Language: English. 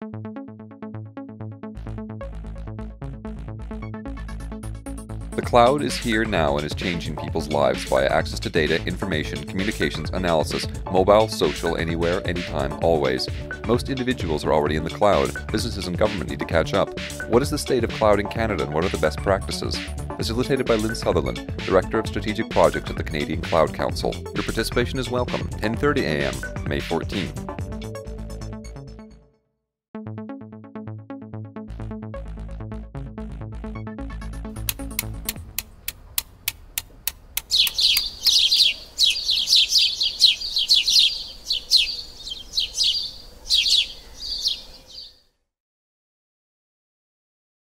The cloud is here now and is changing people's lives via access to data, information, communications, analysis, mobile, social, anywhere, anytime, always. Most individuals are already in the cloud. Businesses and government need to catch up. What is the state of cloud in Canada and what are the best practices? Facilitated by Lynn Sutherland, Director of Strategic Projects at the Canadian Cloud Council. Your participation is welcome. 10:30 a.m. May 14th.